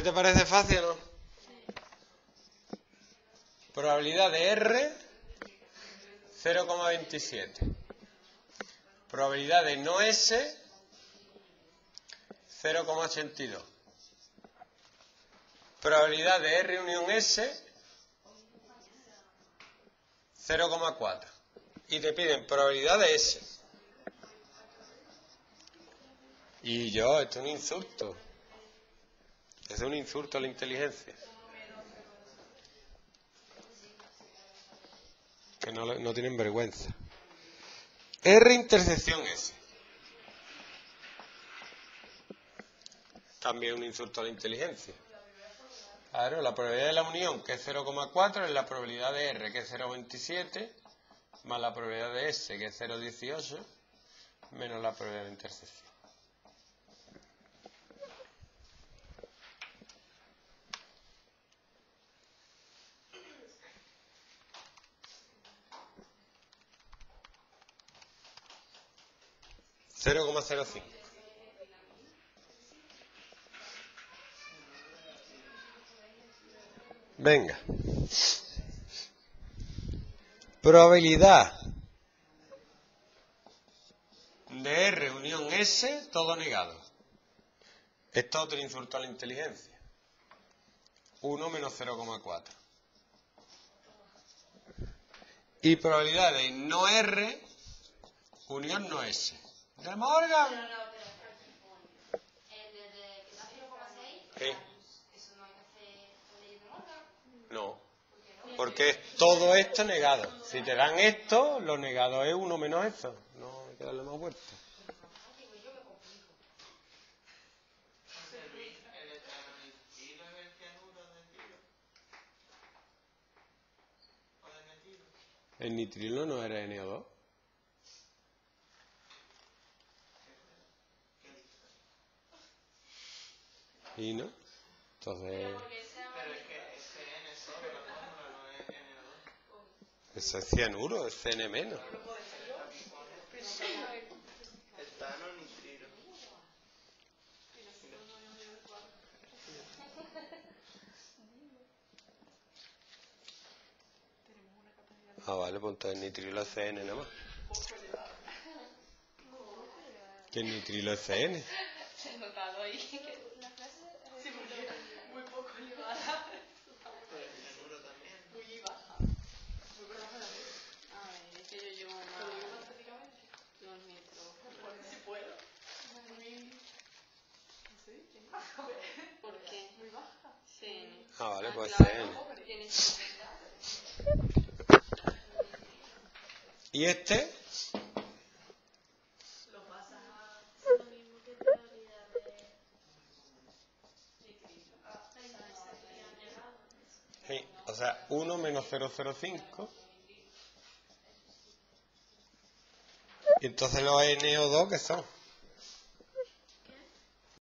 ¿Este te parece fácil no? Probabilidad de R, 0,27. Probabilidad de no S, 0,82. Probabilidad de R unión S, 0,4. Y te piden probabilidad de S. Y yo, esto es un insulto. Es un insulto a la inteligencia. Que no, tienen vergüenza. R intersección S. También un insulto a la inteligencia. Claro, la probabilidad de la unión, que es 0,4, es la probabilidad de R, que es 0,27, más la probabilidad de S, que es 0,18, menos la probabilidad de intersección. Cero coma cero cinco. Venga. Probabilidad de R unión S, todo negado. Esto es otro insulto a la inteligencia. 1 menos 0,4. Y probabilidad de no R unión no S. ¿De Morgan? ¿Qué? No. Porque es todo esto negado. Si te dan esto, lo negado es uno menos eso. No hay que darle más vuelta. El nitrilo no era NO2. ¿Y no? Entonces... Eso es cianuro, es CN menos. Ah, vale, pues entonces nitrilo es CN nada más. ¿Qué nitrilo es CN? He notado ahí que Sí, porque muy poco elevada. Pero el cianuro también. Muy baja. Muy por debajo de la media. A ver, es que yo llevo más. Los nitros. Si puedo. ¿Por qué? Muy baja. Sí. Ah, vale, pues claro, tienes- ¿Y este? Lo pasas a. Lo mismo que probabilidad de. Sí, o sea, 1 menos 005. Y entonces los NO2, ¿qué son?